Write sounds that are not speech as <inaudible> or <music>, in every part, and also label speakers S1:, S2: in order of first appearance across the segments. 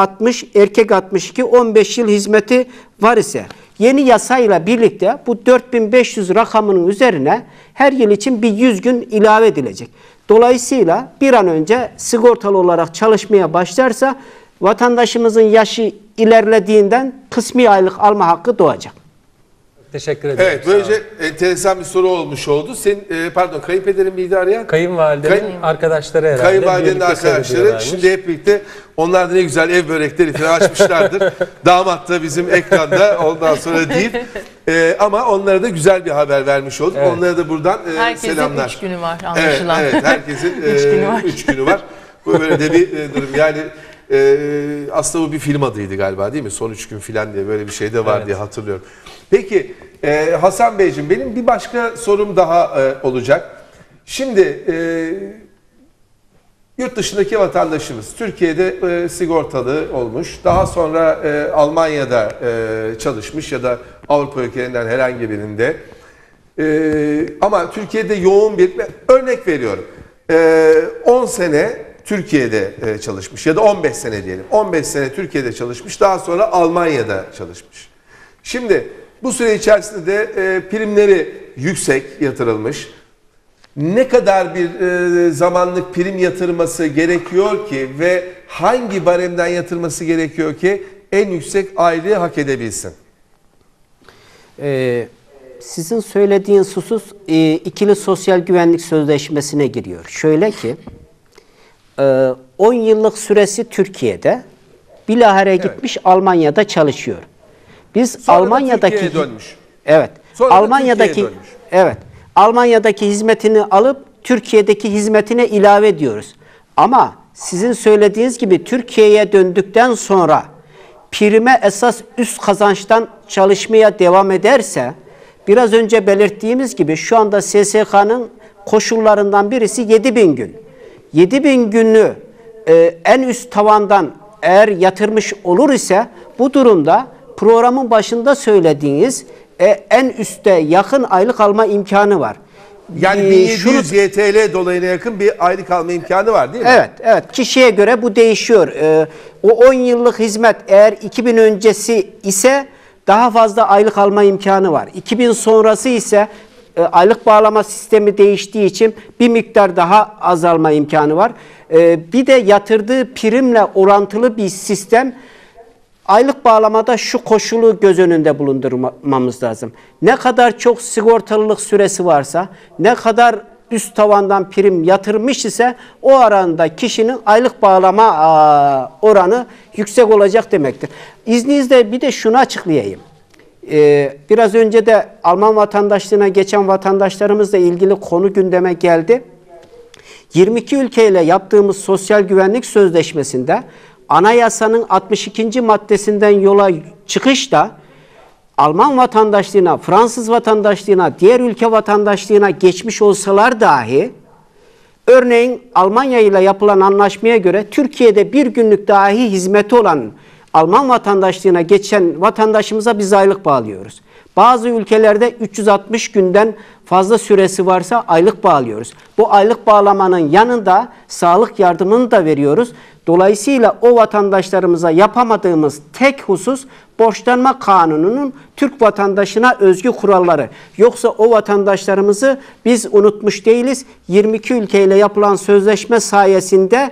S1: 60, erkek 62, 15 yıl hizmeti var ise yeni yasayla birlikte bu 4500 rakamının üzerine her yıl için bir 100 gün ilave edilecek. Dolayısıyla bir an önce sigortalı olarak çalışmaya başlarsa vatandaşımızın yaşı ilerlediğinden kısmi aylık alma hakkı doğacak.
S2: Teşekkür ederim.
S3: Evet böylece enteresan bir soru olmuş oldu. Sen e, pardon kayınpederin miydi arayan?
S2: Kayınvalidenin
S3: Kay-
S2: arkadaşları herhalde.
S3: Kayınvalidenin
S2: birlikte
S3: arkadaşları.
S2: seyrediyorlarmış.
S3: Şimdi hep birlikte onlar da ne güzel ev börekleri falan açmışlardır. <laughs> Damat da bizim ekranda ondan sonra değil. E, ama onlara da güzel bir haber vermiş olduk.
S2: Evet.
S3: Onlara da buradan e,
S4: Herkesin
S3: selamlar.
S4: üç günü var
S3: Evet,
S4: anlaşılan.
S3: evet herkesin <laughs>
S4: Üç
S3: e,
S4: günü var.
S3: üç günü var. Bu böyle de bir e, durum. Yani e, aslında bu bir film adıydı galiba değil mi? Son üç gün filan diye böyle bir şey de var
S2: Evet.
S3: diye hatırlıyorum. Peki e, Hasan Beyciğim benim bir başka sorum daha e, olacak. Şimdi e, yurt dışındaki vatandaşımız Türkiye'de e, sigortalı olmuş. Daha sonra e, Almanya'da e, çalışmış ya da Avrupa ülkelerinden herhangi birinde. E, ama Türkiye'de yoğun bir örnek veriyorum. E, 10 sene Türkiye'de e, çalışmış ya da 15 sene diyelim. 15 sene Türkiye'de çalışmış. Daha sonra Almanya'da çalışmış. Şimdi bu süre içerisinde de e, primleri yüksek yatırılmış. Ne kadar bir e, zamanlık prim yatırması gerekiyor ki ve hangi baremden yatırması gerekiyor ki en yüksek aylığı hak edebilsin?
S1: Ee, sizin söylediğiniz husus e, ikili sosyal güvenlik sözleşmesine giriyor. Şöyle ki e, 10 yıllık süresi Türkiye'de bilahare gitmiş Almanya'da çalışıyor. Biz
S3: Sonra da
S1: Almanya'daki
S3: dönmüş.
S1: Evet.
S3: Sonra da
S1: Almanya'daki
S3: dönmüş.
S1: Evet. Almanya'daki hizmetini alıp Türkiye'deki hizmetine ilave ediyoruz. Ama sizin söylediğiniz gibi Türkiye'ye döndükten sonra prime esas üst kazançtan çalışmaya devam ederse biraz önce belirttiğimiz gibi şu anda SSK'nın koşullarından birisi 7000 gün. 7000 günü e, en üst tavandan eğer yatırmış olur ise bu durumda programın başında söylediğiniz e, en üstte yakın aylık alma imkanı var.
S3: Yani
S1: Ee,
S3: 1700 YTL dolayına yakın bir aylık alma imkanı var değil mi?
S1: Evet, evet. Kişiye göre bu değişiyor. Ee, o 10 yıllık hizmet eğer 2000 öncesi ise daha fazla aylık alma imkanı var. 2000 sonrası ise e, aylık bağlama sistemi değiştiği için bir miktar daha azalma imkanı var. Ee, bir de yatırdığı primle orantılı bir sistem Aylık bağlamada şu koşulu göz önünde bulundurmamız lazım. Ne kadar çok sigortalılık süresi varsa, ne kadar üst tavandan prim yatırmış ise o aranda kişinin aylık bağlama oranı yüksek olacak demektir. İzninizle bir de şunu açıklayayım. Ee, biraz önce de Alman vatandaşlığına geçen vatandaşlarımızla ilgili konu gündeme geldi. 22 ülkeyle yaptığımız sosyal güvenlik sözleşmesinde anayasanın 62. maddesinden yola çıkışta Alman vatandaşlığına, Fransız vatandaşlığına, diğer ülke vatandaşlığına geçmiş olsalar dahi örneğin Almanya ile yapılan anlaşmaya göre Türkiye'de bir günlük dahi hizmeti olan Alman vatandaşlığına geçen vatandaşımıza biz aylık bağlıyoruz. Bazı ülkelerde 360 günden fazla süresi varsa aylık bağlıyoruz. Bu aylık bağlamanın yanında sağlık yardımını da veriyoruz. Dolayısıyla o vatandaşlarımıza yapamadığımız tek husus borçlanma kanununun Türk vatandaşına özgü kuralları. Yoksa o vatandaşlarımızı biz unutmuş değiliz. 22 ülkeyle yapılan sözleşme sayesinde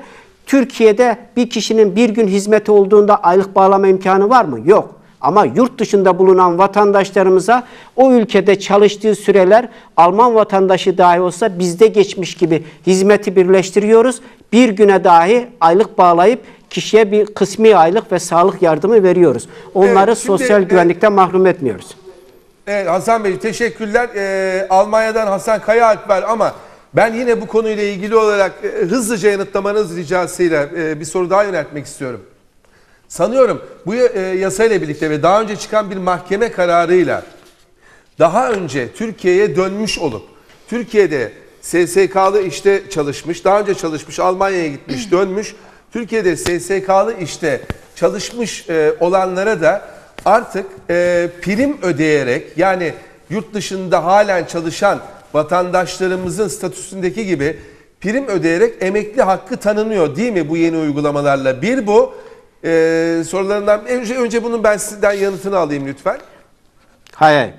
S1: Türkiye'de bir kişinin bir gün hizmeti olduğunda aylık bağlama imkanı var mı? Yok. Ama yurt dışında bulunan vatandaşlarımıza o ülkede çalıştığı süreler Alman vatandaşı dahi olsa bizde geçmiş gibi hizmeti birleştiriyoruz. Bir güne dahi aylık bağlayıp kişiye bir kısmi aylık ve sağlık yardımı veriyoruz. Onları
S3: Evet, şimdi,
S1: sosyal
S3: e,
S1: güvenlikten mahrum etmiyoruz.
S3: Evet Hasan Bey teşekkürler. Ee, Almanya'dan Hasan Kayaalp var ama ben yine bu konuyla ilgili olarak e, hızlıca yanıtlamanız ricasıyla e, bir soru daha yöneltmek istiyorum. Sanıyorum bu e, yasayla birlikte ve daha önce çıkan bir mahkeme kararıyla daha önce Türkiye'ye dönmüş olup Türkiye'de SSK'lı işte çalışmış, daha önce çalışmış, Almanya'ya gitmiş, <clears throat> dönmüş. Türkiye'de SSK'lı işte çalışmış e, olanlara da artık e, prim ödeyerek yani yurt dışında halen çalışan vatandaşlarımızın statüsündeki gibi prim ödeyerek emekli hakkı tanınıyor değil mi bu yeni uygulamalarla? Bir bu. e, sorularından önce önce bunun ben sizden yanıtını alayım lütfen.
S1: Hayır.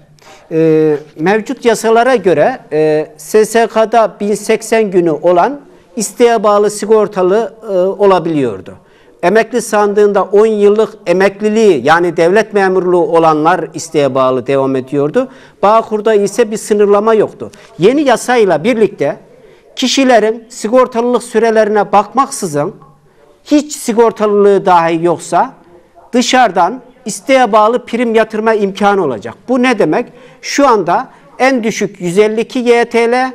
S1: Ee, mevcut yasalara göre e, SSK'da 1080 günü olan isteğe bağlı sigortalı e, olabiliyordu. Emekli sandığında 10 yıllık emekliliği yani devlet memurluğu olanlar isteğe bağlı devam ediyordu. Bağkur'da ise bir sınırlama yoktu. Yeni yasayla birlikte kişilerin sigortalılık sürelerine bakmaksızın hiç sigortalılığı dahi yoksa dışarıdan isteğe bağlı prim yatırma imkanı olacak. Bu ne demek? Şu anda en düşük 152 YTL,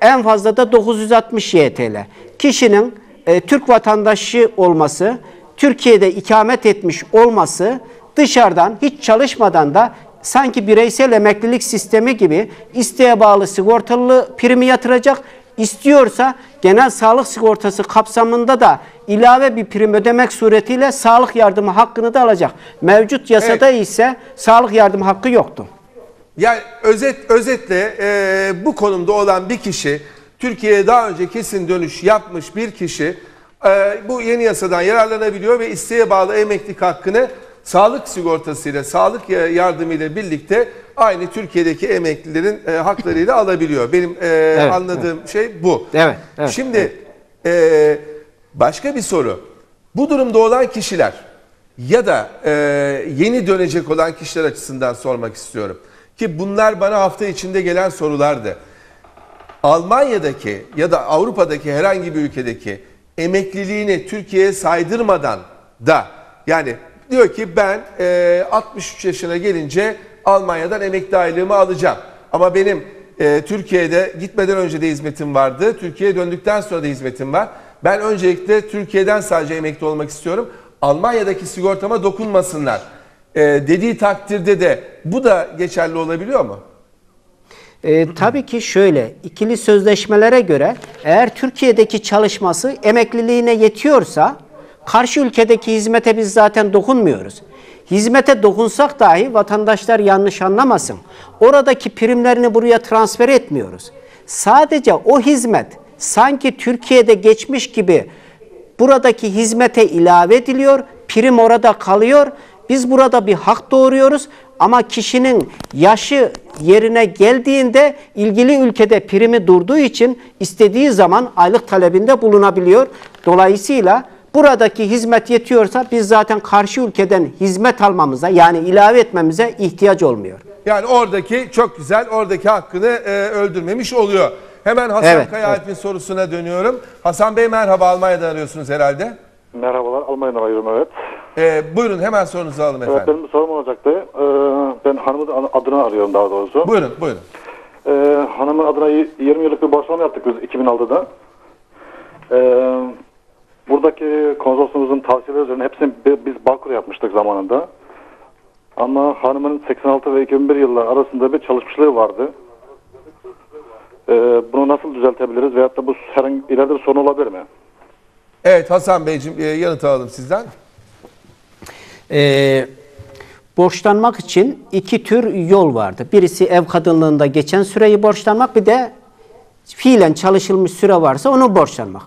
S1: en fazla da 960 YTL. Kişinin e, Türk vatandaşı olması, Türkiye'de ikamet etmiş olması dışarıdan hiç çalışmadan da sanki bireysel emeklilik sistemi gibi isteğe bağlı sigortalı primi yatıracak. İstiyorsa genel sağlık sigortası kapsamında da ilave bir prim ödemek suretiyle sağlık yardımı hakkını da alacak. Mevcut yasada ise sağlık yardımı hakkı yoktu.
S3: Yani özet özetle e, bu konumda olan bir kişi Türkiye'ye daha önce kesin dönüş yapmış bir kişi e, bu yeni yasadan yararlanabiliyor ve isteğe bağlı emeklilik hakkını sağlık sigortasıyla, sağlık ya- yardımıyla birlikte aynı Türkiye'deki emeklilerin e, haklarıyla alabiliyor. Benim e, anladığım şey bu.
S1: Evet, evet,
S3: Şimdi e, başka bir soru. Bu durumda olan kişiler ya da e, yeni dönecek olan kişiler açısından sormak istiyorum. Ki bunlar bana hafta içinde gelen sorulardı. Almanya'daki ya da Avrupa'daki herhangi bir ülkedeki emekliliğini Türkiye'ye saydırmadan da yani diyor ki ben e, 63 yaşına gelince Almanya'dan emekli aylığımı alacağım. Ama benim e, Türkiye'de gitmeden önce de hizmetim vardı. Türkiye'ye döndükten sonra da hizmetim var. Ben öncelikle Türkiye'den sadece emekli olmak istiyorum. Almanya'daki sigortama dokunmasınlar. E, dediği takdirde de bu da geçerli olabiliyor mu?
S1: E, tabii ki şöyle, ikili sözleşmelere göre eğer Türkiye'deki çalışması emekliliğine yetiyorsa karşı ülkedeki hizmete biz zaten dokunmuyoruz. Hizmete dokunsak dahi vatandaşlar yanlış anlamasın. Oradaki primlerini buraya transfer etmiyoruz. Sadece o hizmet sanki Türkiye'de geçmiş gibi buradaki hizmete ilave ediliyor, prim orada kalıyor. Biz burada bir hak doğuruyoruz ama kişinin yaşı yerine geldiğinde ilgili ülkede primi durduğu için istediği zaman aylık talebinde bulunabiliyor. Dolayısıyla buradaki hizmet yetiyorsa biz zaten karşı ülkeden hizmet almamıza yani ilave etmemize ihtiyaç olmuyor.
S3: Yani oradaki çok güzel, oradaki hakkını e, öldürmemiş oluyor. Hemen Hasan
S1: Evet,
S3: Kaya Alp'in sorusuna dönüyorum. Hasan Bey merhaba, Almanya'dan arıyorsunuz herhalde.
S4: Merhabalar, Almanya'dan arıyorum evet.
S3: E, buyurun hemen sorunuzu alalım
S4: Evet,
S3: efendim.
S4: benim bir sorum olacaktı. Ee, ben hanımın adını arıyorum daha doğrusu.
S3: Buyurun, buyurun.
S4: Ee, hanımın adına y- 20 yıllık bir borçlama yaptık biz 2006'da. Ee, buradaki konsolosumuzun tavsiyeleri üzerine hepsini bi- biz Bağkur yapmıştık zamanında. Ama hanımın 86 ve 2001 yıllar arasında bir çalışmışlığı vardı. Ee, bunu nasıl düzeltebiliriz veyahut da bu herhangi ileride bir sorun olabilir mi?
S3: Evet Hasan Beyciğim e, yanıt alalım sizden.
S1: Ee, borçlanmak için iki tür yol vardı. Birisi ev kadınlığında geçen süreyi borçlanmak bir de fiilen çalışılmış süre varsa onu borçlanmak.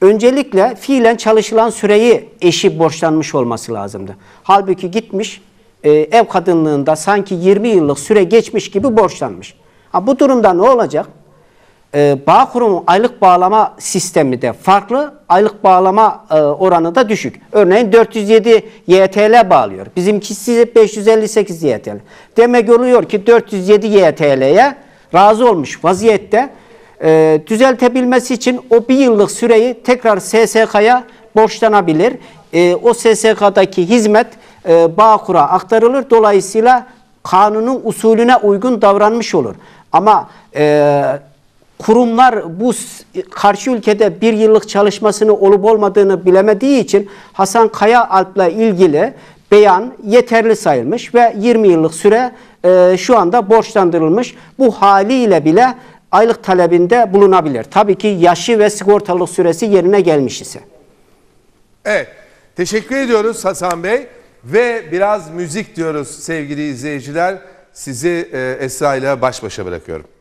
S1: Öncelikle fiilen çalışılan süreyi eşi borçlanmış olması lazımdı. Halbuki gitmiş e, ev kadınlığında sanki 20 yıllık süre geçmiş gibi borçlanmış. Ha, bu durumda ne olacak? E, Bağkur'un aylık bağlama sistemi de farklı, aylık bağlama e, oranı da düşük. Örneğin 407 YTL bağlıyor. Bizimkisi 558 YTL. Demek oluyor ki 407 YTL'ye razı olmuş vaziyette. E, düzeltebilmesi için o bir yıllık süreyi tekrar SSK'ya borçlanabilir. E, o SSK'daki hizmet e, Bağkur'a aktarılır. Dolayısıyla kanunun usulüne uygun davranmış olur. Ama e, kurumlar bu karşı ülkede bir yıllık çalışmasını olup olmadığını bilemediği için Hasan Kaya Alp'la ilgili beyan yeterli sayılmış ve 20 yıllık süre e, şu anda borçlandırılmış. Bu haliyle bile aylık talebinde bulunabilir. Tabii ki yaşı ve sigortalık süresi yerine gelmiş ise.
S3: Evet, teşekkür ediyoruz Hasan Bey. Ve biraz müzik diyoruz sevgili izleyiciler. Sizi e, Esra ile baş başa bırakıyorum.